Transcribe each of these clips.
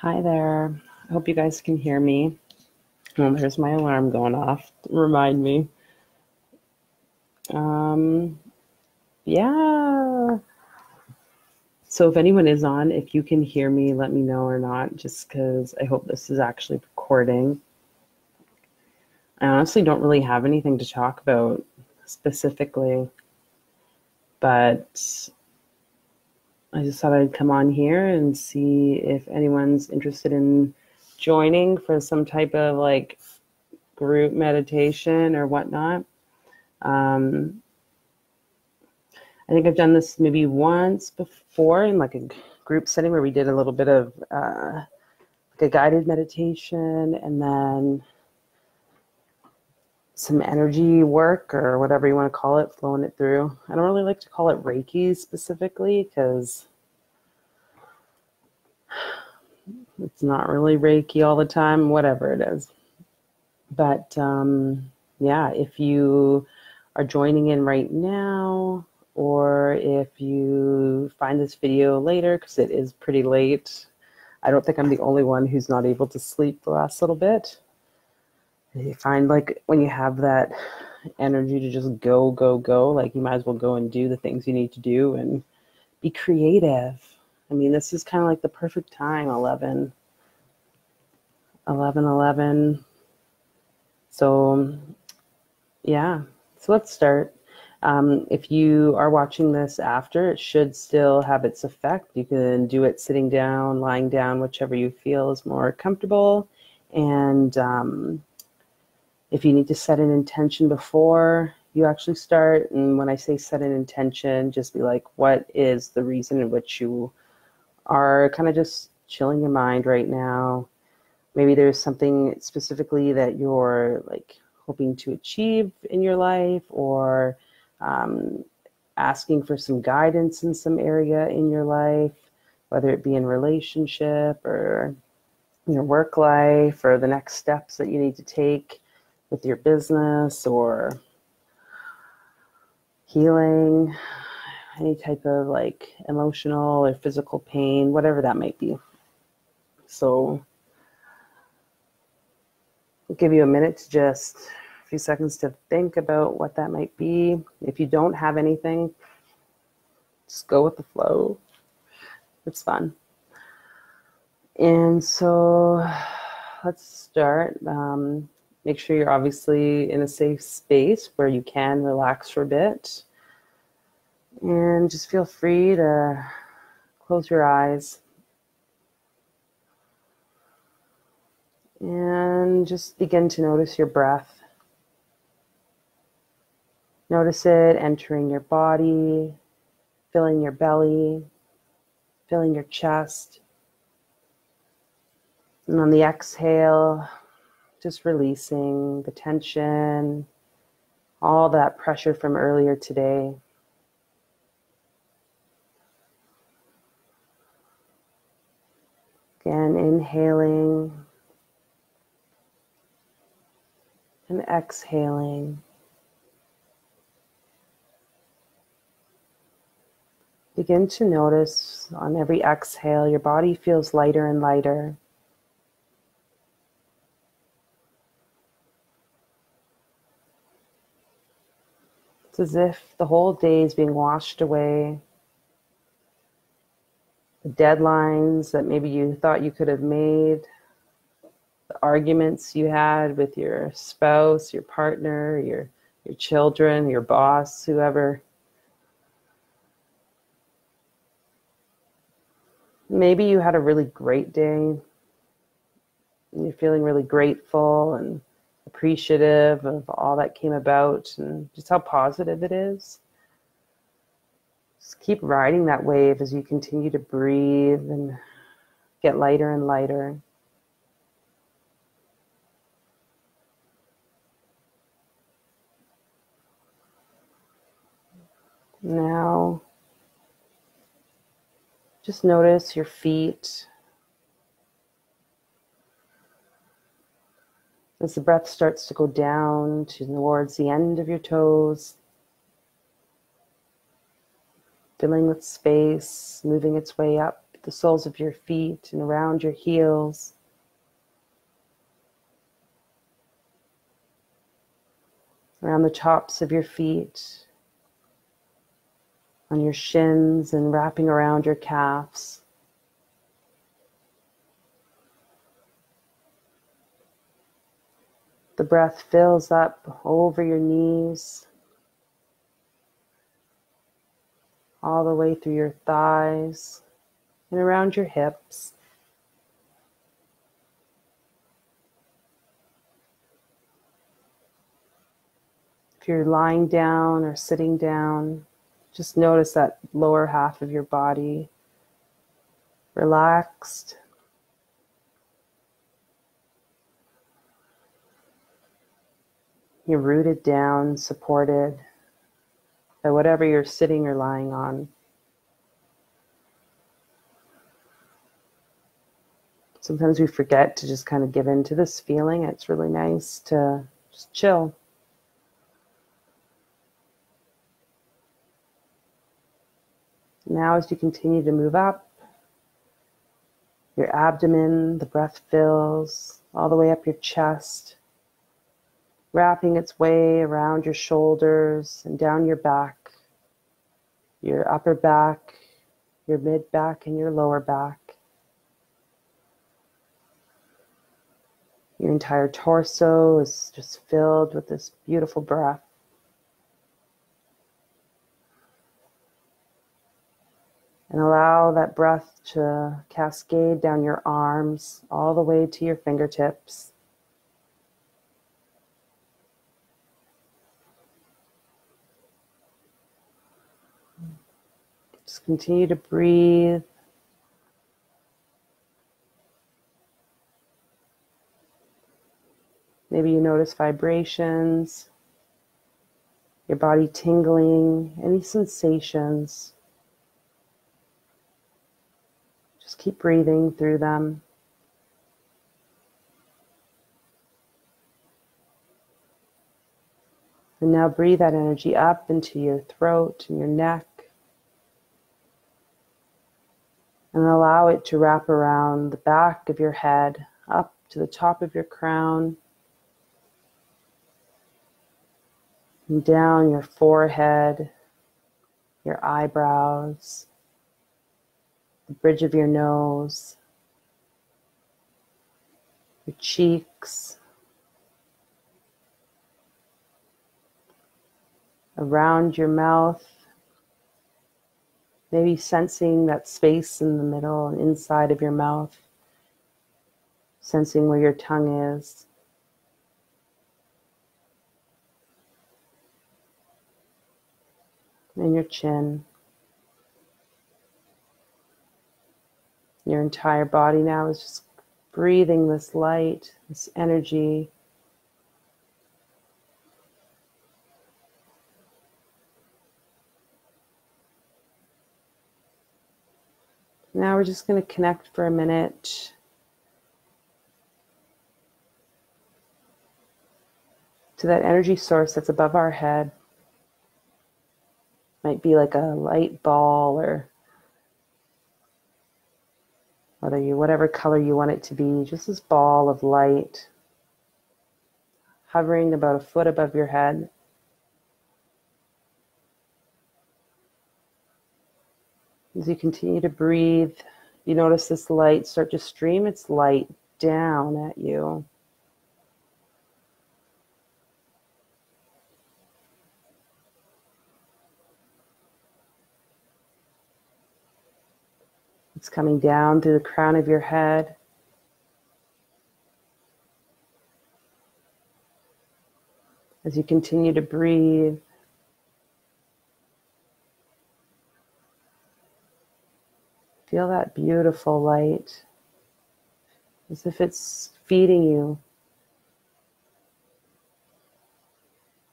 Hi there. I hope you guys can hear me. Oh, there's my alarm going off. Remind me. Um, yeah. So if anyone is on, if you can hear me, let me know or not, just because I hope this is actually recording. I honestly don't really have anything to talk about specifically, but I just thought I'd come on here and see if anyone's interested in joining for some type of like group meditation or whatnot. Um, I think I've done this maybe once before in like a group setting where we did a little bit of uh, like a guided meditation and then some energy work or whatever you want to call it, flowing it through. I don't really like to call it Reiki specifically because it's not really Reiki all the time, whatever it is. But um, yeah, if you are joining in right now, or if you find this video later, because it is pretty late, I don't think I'm the only one who's not able to sleep the last little bit you find like when you have that energy to just go, go, go, like you might as well go and do the things you need to do and be creative. I mean, this is kind of like the perfect time 11, 11, 11. So, yeah, so let's start. Um, if you are watching this after, it should still have its effect. You can do it sitting down, lying down, whichever you feel is more comfortable. And um, if you need to set an intention before you actually start, and when I say set an intention, just be like, what is the reason in which you are kind of just chilling your mind right now? Maybe there's something specifically that you're like hoping to achieve in your life, or um, asking for some guidance in some area in your life, whether it be in relationship or your work life or the next steps that you need to take with your business or healing, any type of like emotional or physical pain, whatever that might be. So I'll give you a minute to just a few seconds to think about what that might be. If you don't have anything, just go with the flow. It's fun. And so let's start. Um, Make sure you're obviously in a safe space where you can relax for a bit. And just feel free to close your eyes. And just begin to notice your breath. Notice it entering your body, filling your belly, filling your chest. And on the exhale, just releasing the tension, all that pressure from earlier today. Again, inhaling and exhaling. Begin to notice on every exhale, your body feels lighter and lighter. It's as if the whole day is being washed away. The deadlines that maybe you thought you could have made, the arguments you had with your spouse, your partner, your your children, your boss, whoever. Maybe you had a really great day. And You're feeling really grateful and appreciative of all that came about and just how positive it is. Just keep riding that wave as you continue to breathe and get lighter and lighter. Now, just notice your feet As the breath starts to go down towards the end of your toes, filling with space, moving its way up the soles of your feet and around your heels. Around the tops of your feet, on your shins, and wrapping around your calves. The breath fills up over your knees, all the way through your thighs and around your hips. If you're lying down or sitting down, just notice that lower half of your body relaxed. You're rooted down, supported by whatever you're sitting or lying on. Sometimes we forget to just kind of give in to this feeling. It's really nice to just chill. Now, as you continue to move up, your abdomen, the breath fills all the way up your chest wrapping its way around your shoulders and down your back, your upper back, your mid back, and your lower back. Your entire torso is just filled with this beautiful breath. And allow that breath to cascade down your arms all the way to your fingertips. Just continue to breathe. Maybe you notice vibrations, your body tingling, any sensations. Just keep breathing through them. And now breathe that energy up into your throat and your neck. And allow it to wrap around the back of your head up to the top of your crown and down your forehead, your eyebrows, the bridge of your nose, your cheeks, around your mouth Maybe sensing that space in the middle and inside of your mouth, sensing where your tongue is. And your chin. Your entire body now is just breathing this light, this energy Now we're just going to connect for a minute. To that energy source that's above our head. Might be like a light ball or whether you whatever color you want it to be, just this ball of light hovering about a foot above your head. As you continue to breathe, you notice this light start to stream its light down at you. It's coming down through the crown of your head. As you continue to breathe, Feel that beautiful light as if it's feeding you,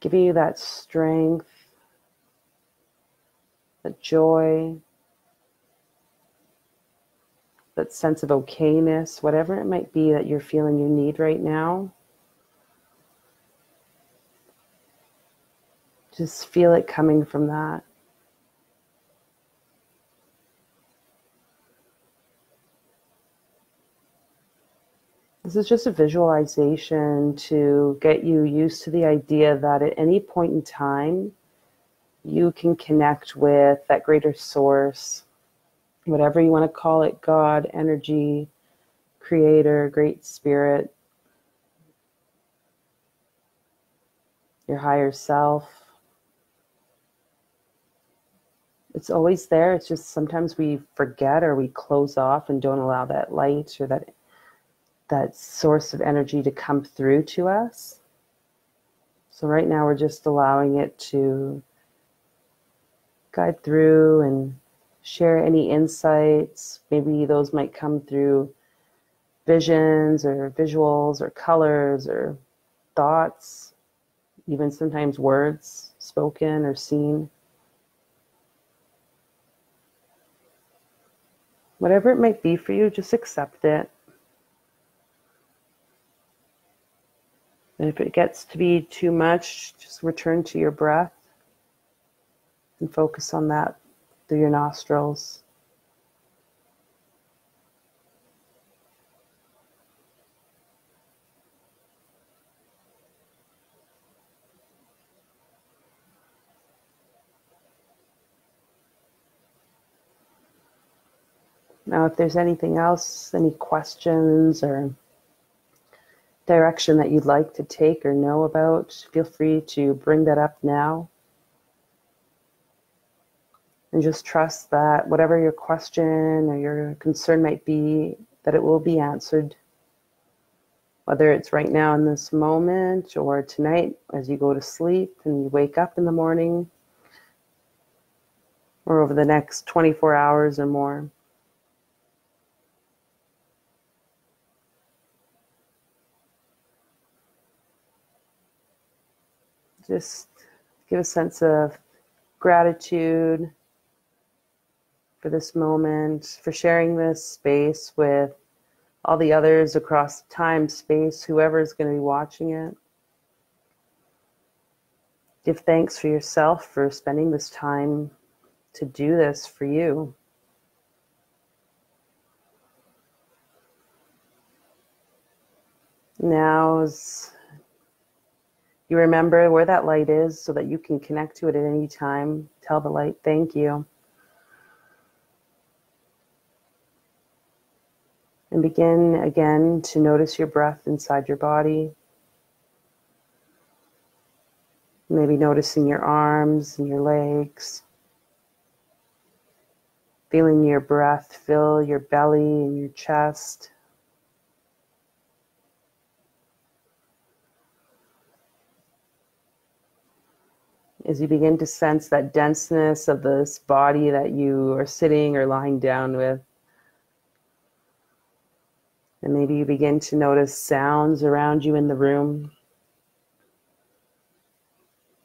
giving you that strength, that joy, that sense of okayness, whatever it might be that you're feeling you need right now. Just feel it coming from that. This is just a visualization to get you used to the idea that at any point in time, you can connect with that greater source, whatever you want to call it God, energy, creator, great spirit, your higher self. It's always there. It's just sometimes we forget or we close off and don't allow that light or that that source of energy to come through to us. So right now we're just allowing it to guide through and share any insights. Maybe those might come through visions or visuals or colors or thoughts, even sometimes words spoken or seen. Whatever it might be for you, just accept it. And if it gets to be too much, just return to your breath and focus on that through your nostrils. Now, if there's anything else, any questions or direction that you'd like to take or know about, feel free to bring that up now. And just trust that whatever your question or your concern might be, that it will be answered. Whether it's right now in this moment or tonight as you go to sleep and you wake up in the morning or over the next 24 hours or more. Just give a sense of gratitude for this moment, for sharing this space with all the others across time, space, whoever is going to be watching it. Give thanks for yourself for spending this time to do this for you. Now, as you remember where that light is so that you can connect to it at any time. Tell the light, thank you. And begin again to notice your breath inside your body. Maybe noticing your arms and your legs. Feeling your breath fill your belly and your chest. As you begin to sense that denseness of this body that you are sitting or lying down with. And maybe you begin to notice sounds around you in the room.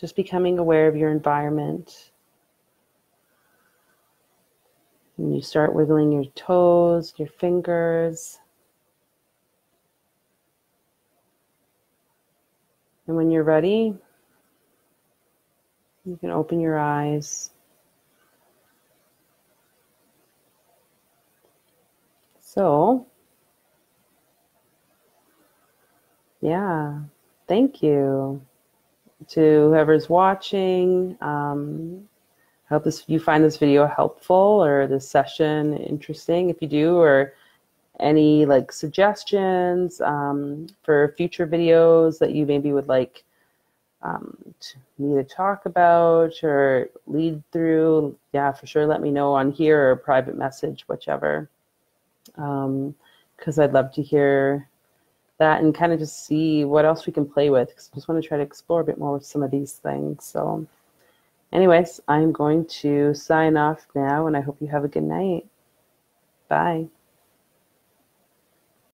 Just becoming aware of your environment. And you start wiggling your toes, your fingers. And when you're ready, you can open your eyes. So, yeah, thank you to whoever's watching. Um, I hope this you find this video helpful or this session interesting. If you do, or any like suggestions um, for future videos that you maybe would like um, to me to talk about or lead through, yeah, for sure, let me know on here or private message, whichever. Because um, I'd love to hear that and kind of just see what else we can play with. Because I just want to try to explore a bit more with some of these things. So, anyways, I'm going to sign off now, and I hope you have a good night. Bye.